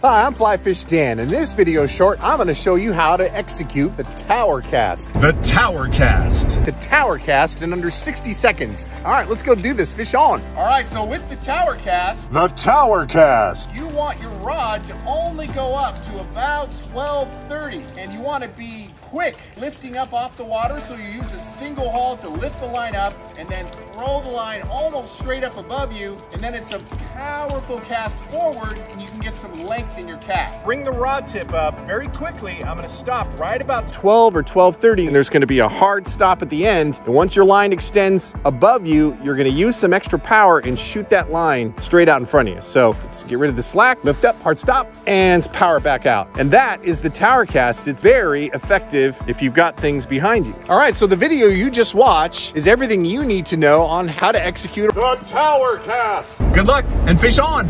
Hi, I'm Flyfish Dan. In this video short, I'm gonna show you how to execute the tower cast. The tower cast. The tower cast in under 60 seconds. All right, let's go do this, fish on. All right, so with the tower cast, The tower cast. you want your rod to only go up to about 1230 and you want to be quick lifting up off the water so you use a single haul to lift the line up and then throw the line almost straight up above you and then it's a powerful cast forward and you can get some length in your cast. Bring the rod tip up very quickly. I'm going to stop right about 12 or 12.30 and there's gonna be a hard stop at the end. And once your line extends above you, you're gonna use some extra power and shoot that line straight out in front of you. So let's get rid of the slack, lift up, hard stop, and power back out. And that is the tower cast. It's very effective if you've got things behind you. All right, so the video you just watched is everything you need to know on how to execute The tower cast. Good luck and fish on.